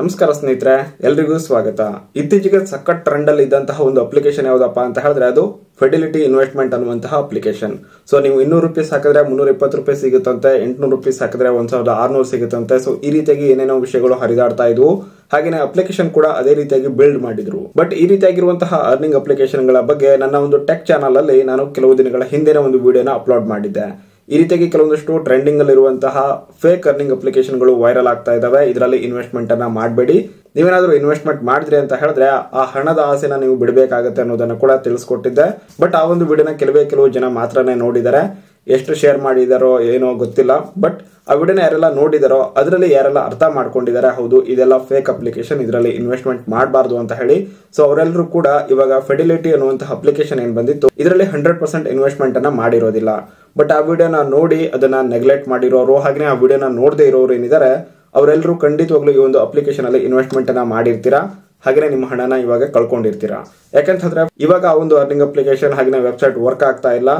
ನಮಸ್ಕಾರ ಸ್ನೇಹಿತರೆ, ಎಲ್ರಿಗೂ ಸ್ವಾಗತ. ಇತ್ತೀಚೆಗೆ ಸಖತ್ ಟ್ರೆಂಡ್ ಅಲ್ಲಿ ಇದ್ದಂತಹ ಒಂದು ಅಪ್ಲಿಕೇಶನ್ ಯಾವ್ದಪ್ಪ ಅಂತ ಹೇಳಿದ್ರೆ ಅದು ಫೆಡಿಲಿಟಿ ಇನ್ವೆಸ್ಟ್ಮೆಂಟ್ ಅನ್ನುವಂತಹ ಅಪ್ಲಿಕೇಶನ್ ಸೊ ನೀವು ಇನ್ನೂರು ರುಪೀಸ್ ಹಾಕಿದ್ರೆ ಮುನ್ನೂರ ಇಪ್ಪತ್ತು ರೂಪಾಯಿ ಸಿಗುತ್ತಂತೆ, ಎಂಟುನೂರು ರುಪೀಸ್ ಹಾಕಿದ್ರೆ ಒಂದ್ ಸಾವಿರದ ಆರ್ನೂರು ಸಿಗುತ್ತಂತೆ. ಸೊ ಈ ರೀತಿಯಾಗಿ ಏನೇನೋ ವಿಷಯಗಳು ಹರಿದಾಡ್ತಾ ಇದ್ವು. ಹಾಗೇನೇ ಅಪ್ಲಿಕೇಶನ್ ಕೂಡ ಅದೇ ರೀತಿಯಾಗಿ ಬಿಲ್ಡ್ ಮಾಡಿದ್ರು. ಬಟ್ ಈ ರೀತಿಯಾಗಿರುವಂತಹ ಅರ್ನಿಂಗ್ ಅಪ್ಲಿಕೇಶನ್ಗಳ ಬಗ್ಗೆ ನನ್ನ ಒಂದು ಟೆಕ್ ಚಾನಲ್ ಅಲ್ಲಿ ನಾನು ಕೆಲವು ದಿನಗಳ ಹಿಂದಿನ ಒಂದು ವಿಡಿಯೋನ ಅಪ್ಲೋಡ್ ಮಾಡಿದ್ದೆ. ಈ ರೀತಿಯಾಗಿ ಕೆಲವೊಂದಷ್ಟು ಟ್ರೆಂಡಿಂಗ್ ಅಲ್ಲಿ ಇರುವಂತಹ ಫೇಕ್ ಅರ್ನಿಂಗ್ ಅಪ್ಲಿಕೇಶನ್ಗಳು ವೈರಲ್ ಆಗ್ತಾ ಇದಾವೆ. ಇದರಲ್ಲಿ ಇನ್ವೆಸ್ಟ್ಮೆಂಟ್ ಅನ್ನ ಮಾಡಬೇಡಿ. ನೀವೇನಾದ್ರೂ ಇನ್ವೆಸ್ಟ್ಮೆಂಟ್ ಮಾಡಿದ್ರಿ ಅಂತ ಹೇಳಿದ್ರೆ ಆ ಹಣದ ಆಸೆನ ನೀವು ಬಿಡಬೇಕಾಗತ್ತೆ ಅನ್ನೋದನ್ನ ಕೂಡ ತಿಳಿಸ್ಕೊಟ್ಟಿದ್ದೆ. ಬಟ್ ಆ ಒಂದು ವಿಡಿಯೋನ ಕೆಲವೇ ಕೆಲವು ಜನ ಮಾತ್ರನೇ ನೋಡಿದ್ದಾರೆ. ಎಷ್ಟು ಶೇರ್ ಮಾಡಿದಾರೋ ಏನೋ ಗೊತ್ತಿಲ್ಲ ಬಟ್ ಆ ವಿಡಿಯೋನ ಯಾರೆಲ್ಲ ನೋಡಿದಾರೋ ಅದರಲ್ಲಿ ಯಾರೆಲ್ಲ ಅರ್ಥ ಮಾಡ್ಕೊಂಡಿದ್ದಾರೆ ಹೌದು, ಇದೆಲ್ಲ ಫೇಕ್ ಅಪ್ಲಿಕೇಶನ್ ಇದರಲ್ಲಿ ಇನ್ವೆಸ್ಟ್ಮೆಂಟ್ ಮಾಡಬಾರ್ದು ಅಂತ ಹೇಳಿ. ಸೊ ಅವರೆಲ್ಲರೂ ಕೂಡ ಇವಾಗ ಫೆಡಿಲಿಟಿ ಅನ್ನುವಂತಹ ಅಪ್ಲಿಕೇಶನ್ ಏನ್ ಬಂದಿತ್ತು, ಇದರಲ್ಲಿ ಹಂಡ್ರೆಡ್ ಪರ್ಸೆಂಟ್ ಇನ್ವೆಸ್ಟ್ಮೆಂಟ್ ಅನ್ನ ಮಾಡಿರೋದಿಲ್ಲ. ಬಟ್ ಆ ವಿಡಿಯೋನ ನೋಡಿ, ಅದನ್ನ ನೆಗ್ಲೆಕ್ಟ್ ಮಾಡಿರೋರು ಹಾಗೆ ಆ ವಿಡಿಯೋನ ನೋಡದೇ ಇರೋರು ಏನಿದ್ದಾರೆ ಅವರೆಲ್ಲರೂ ಖಂಡಿತವಾಗ್ಲೂ ಈ ಒಂದು ಅಪ್ಲಿಕೇಶನ್ ಅಲ್ಲಿ ಇನ್ವೆಸ್ಟ್ಮೆಂಟ್ ಅನ್ನ ಮಾಡಿರ್ತೀರಾ? ಹಾಗೆ ನಿಮ್ಮ ಹಣನ ಇವಾಗ ಕಳ್ಕೊಂಡಿರ್ತೀರಾ? ಯಾಕಂತಂದ್ರೆ ಇವಾಗ ಆ ಒಂದು ಅರ್ನಿಂಗ್ ಅಪ್ಲಿಕೇಶನ್ ಹಾಗೆ ವೆಬ್ಸೈಟ್ ವರ್ಕ್ ಆಗ್ತಾ ಇಲ್ಲ.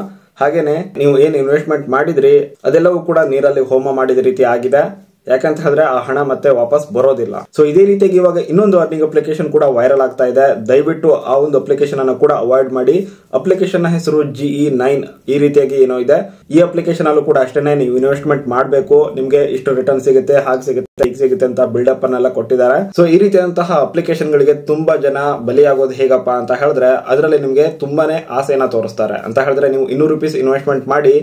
ಹಾಗೇನೆ ನೀವು ಏನ್ ಇನ್ವೆಸ್ಟ್ಮೆಂಟ್ ಮಾಡಿದ್ರಿ ಅದೆಲ್ಲವೂ ಕೂಡ ನೀರಲ್ಲಿ ಹೋಮ ಮಾಡಿದ ರೀತಿ ಆಗಿದೆ. ಯಾಕಂತ ಹೇಳಿದ್ರೆ ಆ ಹಣ ಮತ್ತೆ ವಾಪಸ್ ಬರೋದಿಲ್ಲ. ಸೊ ಇದೇ ರೀತಿಯಾಗಿ ಇವಾಗ ಇನ್ನೊಂದು ಅರ್ನಿಂಗ್ ಅಪ್ಲಿಕೇಶನ್ ಕೂಡ ವೈರಲ್ ಆಗ್ತಾ ಇದೆ. ದಯವಿಟ್ಟು ಆ ಒಂದು ಅಪ್ಲಿಕೇಶನ್ ಅನ್ನು ಕೂಡ ಅವಾಯ್ಡ್ ಮಾಡಿ. ಅಪ್ಲಿಕೇಶನ್ನ ಹೆಸರು ಜಿಇ ನೈನ್ ಈ ರೀತಿಯಾಗಿ ಏನೋ ಇದೆ. ಈ ಅಪ್ಲಿಕೇಶನ್ ಅಲ್ಲೂ ಕೂಡ ಅಷ್ಟೇನೆ ನೀವು ಇನ್ವೆಸ್ಟ್ಮೆಂಟ್ ಮಾಡಬೇಕು. ನಿಮಗೆ ಇಷ್ಟು ರಿಟರ್ನ್ ಸಿಗುತ್ತೆ, ಹಾಗೆ ಸಿಗುತ್ತೆ, ಹೀಗೆ ಸಿಗುತ್ತೆ ಅಂತ ಬಿಲ್ಡಪ್ ಅನ್ನೆಲ್ಲ ಕೊಟ್ಟಿದ್ದಾರೆ. ಸೊ ಈ ರೀತಿಯಾದಂತಹ ಅಪ್ಲಿಕೇಶನ್ ಗಳಿಗೆ ತುಂಬಾ ಜನ ಬಲಿಯಾಗೋದು ಹೇಗಪ್ಪ ಅಂತ ಹೇಳಿದ್ರೆ, ಅದರಲ್ಲಿ ನಿಮಗೆ ತುಂಬಾನೇ ಆಸೆಯನ್ನ ತೋರಿಸ್ತಾರೆ. ಅಂತ ಹೇಳಿದ್ರೆ ನೀವು ಇನ್ನೂರು ರುಪೀಸ್ ಇನ್ವೆಸ್ಟ್ಮೆಂಟ್ ಮಾಡಿ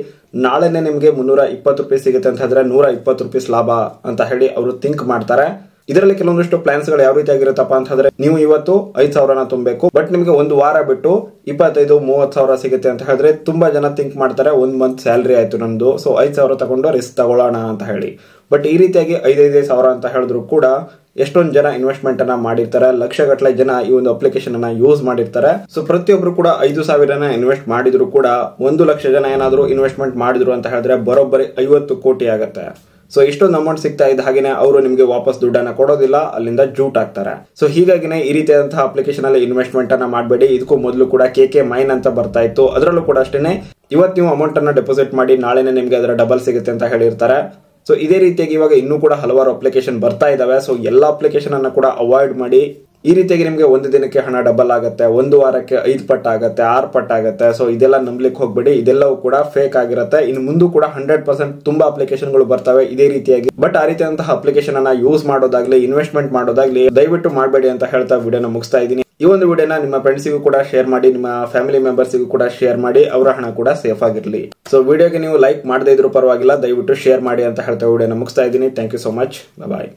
ನಾಳೆನೆ ನಿಮಗೆ ಮುನ್ನೂರ ಇಪ್ಪತ್ತು ರೂಪಾಯಿ ಸಿಗುತ್ತೆ ಅಂತ ಹೇಳಿದ್ರೆ ನೂರ ಇಪ್ಪತ್ತು ರೂಪೀಸ್ ಲಾಭ ಅಂತ ಹೇಳಿ ಅವರು ಥಿಂಕ್ ಮಾಡ್ತಾರೆ. ಇದರಲ್ಲಿ ಕೆಲವೊಂದಿಷ್ಟು ಪ್ಲಾನ್ಸ್ಗಳು ಯಾವ ರೀತಿಯಾಗಿರುತ್ತಪ್ಪ ಅಂತ ಹೇಳಿದ್ರೆ ನೀವು ಇವತ್ತು ಐದ್ ಸಾವಿರನ ತುಂಬಬೇಕು ಬಟ್ ನಿಮಗೆ ಒಂದು ವಾರ ಬಿಟ್ಟು ಇಪ್ಪತ್ತೈದು, ಮೂವತ್ತು ಸಾವಿರ ಸಿಗುತ್ತೆ ಅಂತ ಹೇಳಿದ್ರೆ ತುಂಬಾ ಜನ ಥಿಂಕ್ ಮಾಡ್ತಾರೆ, ಒಂದ್ ಮಂತ್ ಸ್ಯಾಲ್ರಿ ಆಯ್ತು ನಮ್ದು ಸೊ ಐದ್ ಸಾವಿರ ತಗೊಂಡು ರಿಸ್ಕ್ ತಗೊಳ್ಳೋಣ ಅಂತ ಹೇಳಿ. ಬಟ್ ಈ ರೀತಿಯಾಗಿ ಐದೈದೇ ಸಾವಿರ ಅಂತ ಹೇಳಿದ್ರು ಕೂಡ ಎಷ್ಟೊಂದು ಜನ ಇನ್ವೆಸ್ಟ್ಮೆಂಟ್ ಅನ್ನ ಮಾಡಿರ್ತಾರೆ, ಲಕ್ಷಗಟ್ಟಲೆ ಜನ ಈ ಒಂದು ಅಪ್ಲಿಕೇಶನ್ ಅನ್ನ ಯೂಸ್ ಮಾಡಿರ್ತಾರೆ. ಸೊ ಪ್ರತಿಯೊಬ್ರು ಕೂಡ ಐದು ಸಾವಿರನ ಇನ್ವೆಸ್ಟ್ ಮಾಡಿದ್ರು ಕೂಡ ಒಂದು ಲಕ್ಷ ಜನ ಏನಾದ್ರು ಇನ್ವೆಸ್ಟ್ಮೆಂಟ್ ಮಾಡಿದ್ರು ಅಂತ ಹೇಳಿದ್ರೆ ಬರೋಬ್ಬರಿ ಐವತ್ತು ಕೋಟಿ ಆಗುತ್ತೆ. ಸೊ ಇಷ್ಟೊಂದು ಅಮೌಂಟ್ ಸಿಗ್ತಾ ಇದ್ದ ಹಾಗೆ ಅವರು ನಿಮಗೆ ವಾಪಸ್ ದುಡ್ಡನ್ನ ಕೊಡೋದಿಲ್ಲ, ಅಲ್ಲಿಂದ ಜೂಟ್ ಆಗ್ತಾರೆ. ಸೊ ಹೀಗಾಗಿನೇ ಈ ರೀತಿಯಾದಂತಹ ಅಪ್ಲಿಕೇಶನ್ ಅಲ್ಲಿ ಇನ್ವೆಸ್ಟ್ಮೆಂಟ್ ಅನ್ನ ಮಾಡಬೇಡಿ. ಇದಕ್ಕೂ ಮೊದಲು ಕೂಡ ಕೆ ಕೆ ಮೈನ್ ಅಂತ ಬರ್ತಾ ಇತ್ತು. ಅದರಲ್ಲೂ ಕೂಡ ಅಷ್ಟೇನೆ ಇವತ್ತು ನೀವು ಅಮೌಂಟ್ ಅನ್ನ ಡೆಪಾಸಿಟ್ ಮಾಡಿ ನಾಳೆನೇ ನಿಮ್ಗೆ ಅದರ ಡಬಲ್ ಸಿಗುತ್ತೆ ಅಂತ ಹೇಳಿರ್ತಾರೆ. ಸೊ ಇದೇ ರೀತಿಯಾಗಿ ಇವಾಗ ಇನ್ನೂ ಕೂಡ ಹಲವಾರು ಅಪ್ಲಿಕೇಶನ್ ಬರ್ತಾ ಇದಾವೆ. ಸೊ ಎಲ್ಲ ಅಪ್ಲಿಕೇಶನ್ ಅನ್ನ ಕೂಡ ಅವಾಯ್ಡ್ ಮಾಡಿ ಈ ರೀತಿಯಾಗಿ ನಿಮಗೆ ಒಂದು ದಿನಕ್ಕೆ ಹಣ ಡಬಲ್ ಆಗುತ್ತೆ, ಒಂದು ವಾರಕ್ಕೆ ಐದು ಪಟ್ಟ ಆಗುತ್ತೆ, ಆರು ಪಟ್ಟ ಆಗುತ್ತೆ. ಸೊ ಇದೆಲ್ಲ ನಂಬಲಿಕ್ಕೆ ಹೋಗ್ಬೇಡಿ. ಇದೆಲ್ಲವೂ ಕೂಡ ಫೇಕ್ ಆಗಿರುತ್ತೆ. ಇನ್ನು ಮುಂದೂ ಕೂಡ ಹಂಡ್ರೆಡ್ ಪರ್ಸೆಂಟ್ ತುಂಬಾ ಅಪ್ಲಿಕೇಶನ್ಗಳು ಬರ್ತವೆ ಇದೇ ರೀತಿಯಾಗಿ. ಬಟ್ ಆ ರೀತಿಯಾದಂತಹ ಅಪ್ಲಿಕೇಶನ್ ಅನ್ನ ಯೂಸ್ ಮಾಡೋದಾಗ್ಲಿ ಇನ್ವೆಸ್ಟ್ಮೆಂಟ್ ಮಾಡೋದಾಗ್ಲಿ ದಯವಿಟ್ಟು ಮಾಡಬೇಡಿ ಅಂತ ಹೇಳ್ತಾ ವಿಡಿಯೋನ ಮುಗಿಸ್ತಾ ಇದ್ದೀನಿ. ಈ ಒಂದು ವಿಡಿಯೋನ ನಿಮ್ಮ ಫ್ರೆಂಡ್ಸಿಗೂ ಕೂಡ ಶೇರ್ ಮಾಡಿ, ನಿಮ್ಮ ಫ್ಯಾಮಿಲಿ ಮೆಂಬರ್ಸಿಗೂ ಕೂಡ ಶೇರ್ ಮಾಡಿ, ಅವರ ಹಣ ಕೂಡ ಸೇಫ್ ಆಗಿರಲಿ. ಸೊ ವಿಡಿಯೋಗೆ ನೀವು ಲೈಕ್ ಮಾಡದೇ ಇದ್ರೂ ಪರವಾಗಿಲ್ಲ, ದಯವಿಟ್ಟು ಶೇರ್ ಮಾಡಿ ಅಂತ ಹೇಳ್ತಾ ವಿಡಿಯೋನ ಮುಗಿಸ್ತಾ ಇದ್ದೀನಿ. Thank you so much bye